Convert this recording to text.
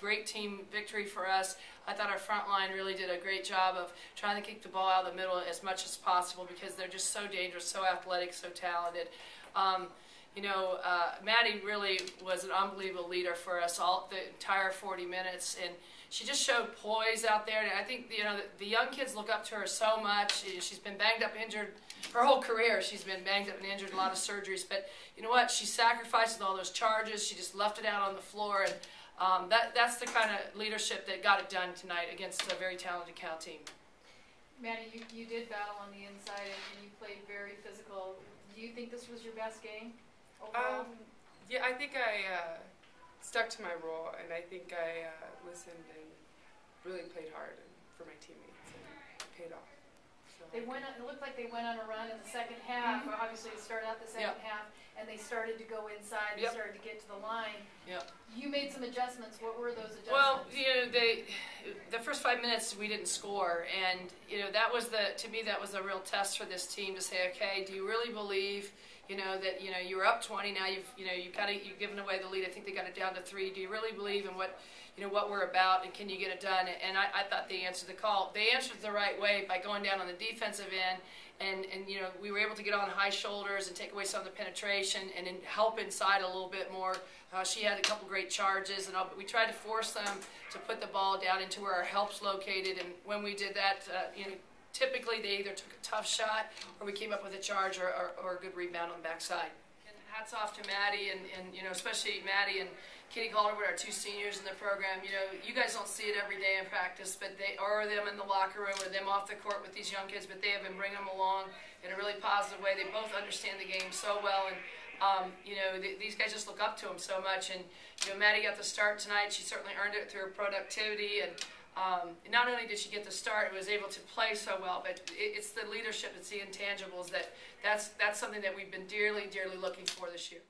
great team victory for us. I thought our front line really did a great job of trying to kick the ball out of the middle as much as possible because they're just so dangerous, so athletic, so talented. Um, you know, uh, Maddie really was an unbelievable leader for us all the entire 40 minutes, and she just showed poise out there. And I think you know the, the young kids look up to her so much. She's been banged up, injured her whole career. She's been banged up and injured, a lot of surgeries. But you know what? She sacrificed with all those charges. She just left it out on the floor, and um, that that's the kind of leadership that got it done tonight against a very talented Cal team. Maddie, you, you did battle on the inside and, and you played very physical. Do you think this was your best game overall? Um, yeah, I think I uh, stuck to my role, and I think I uh, listened and really played hard for my teammates, and it paid off. They went. On, it looked like they went on a run in the second half. Mm-hmm. Obviously, it started out the second half, and they started to go inside. They Yep. started to get to the line. Yep. You made some adjustments. What were those adjustments? Well, you know, they the first five minutes we didn't score, and you know that was the to me that was a real test for this team to say, okay, do you really believe, you know, that you know you were up 20 now you've you know you've got to you've given away the lead. I think they got it down to three. Do you really believe in what you know what we're about, and can you get it done? And I, I thought they answered the call. They answered the right way by going down on the defensive end. And, and you know we were able to get on high shoulders and take away some of the penetration and help inside a little bit more. Uh, she had a couple great charges, and all, but we tried to force them to put the ball down into where our help's located. And when we did that, uh, you know, typically they either took a tough shot or we came up with a charge or, or, or a good rebound on the backside. And hats off to Maddie and, and you know especially Maddie and Kitty Calderwood, our two seniors in the program. You know, you guys don't see it every day in practice, but they or them in the locker room or them off the court with these young kids. But they have been bringing them along in a really positive way. They both understand the game so well and. Um, you know, th- these guys just look up to him so much. And, you know, Maddie got the start tonight. She certainly earned it through her productivity. And um, not only did she get the start, and was able to play so well, but it, it's the leadership, it's the intangibles that that's, that's something that we've been dearly, dearly looking for this year.